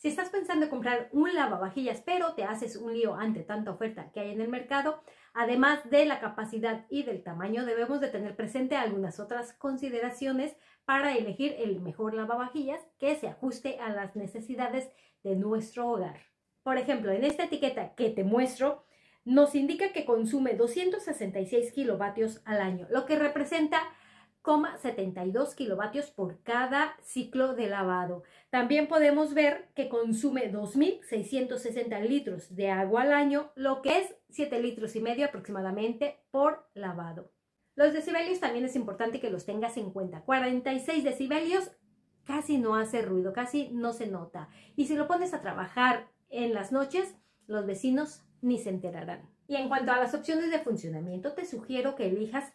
Si estás pensando en comprar un lavavajillas, pero te haces un lío ante tanta oferta que hay en el mercado, además de la capacidad y del tamaño, debemos de tener presente algunas otras consideraciones para elegir el mejor lavavajillas que se ajuste a las necesidades de nuestro hogar. Por ejemplo, en esta etiqueta que te muestro, nos indica que consume 266 kilovatios al año, lo que representa 72 kilovatios por cada ciclo de lavado. También podemos ver que consume 2.660 litros de agua al año, lo que es 7 litros y medio aproximadamente por lavado. Los decibelios también es importante que los tengas en cuenta. 46 decibelios casi no hace ruido, casi no se nota. Y si lo pones a trabajar en las noches, los vecinos ni se enterarán. Y en cuanto a las opciones de funcionamiento, te sugiero que elijas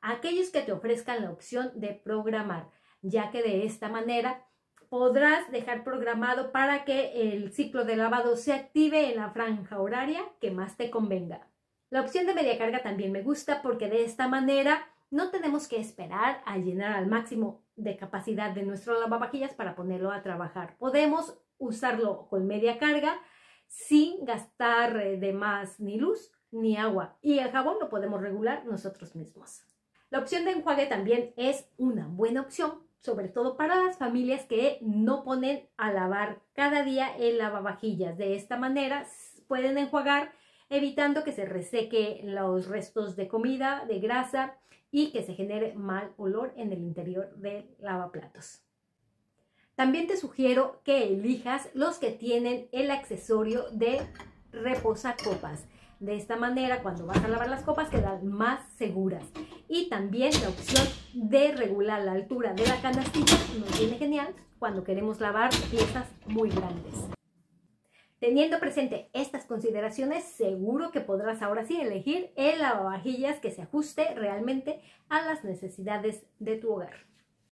aquellos que te ofrezcan la opción de programar, ya que de esta manera podrás dejar programado para que el ciclo de lavado se active en la franja horaria que más te convenga. La opción de media carga también me gusta porque de esta manera no tenemos que esperar a llenar al máximo de capacidad de nuestro lavavajillas para ponerlo a trabajar. Podemos usarlo con media carga sin gastar eh, de más ni luz ni agua y el jabón lo podemos regular nosotros mismos. La opción de enjuague también es una buena opción, sobre todo para las familias que no ponen a lavar cada día el lavavajillas. De esta manera pueden enjuagar evitando que se reseque los restos de comida, de grasa y que se genere mal olor en el interior del lavaplatos. También te sugiero que elijas los que tienen el accesorio de reposacopas. De esta manera, cuando vas a lavar las copas, quedan más seguras. Y también la opción de regular la altura de la canastilla nos viene genial cuando queremos lavar piezas muy grandes. Teniendo presente estas consideraciones, seguro que podrás ahora sí elegir el lavavajillas que se ajuste realmente a las necesidades de tu hogar.